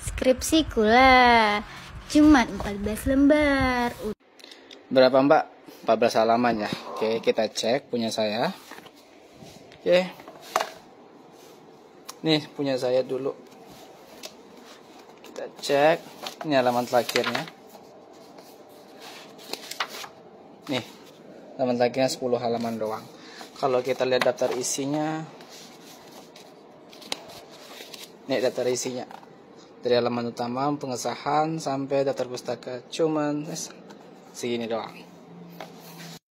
Skripsiku lah. Cuma 14 lembar. Berapa mbak? 14 halaman ya. Oke, kita cek punya saya. Oke. Nih, punya saya dulu. Kita cek. Ini halaman terakhirnya. Nih, halaman terakhirnya 10 halaman doang. Kalau kita lihat daftar isinya, nih daftar isinya dari halaman utama pengesahan sampai daftar pustaka. Cuman segini doang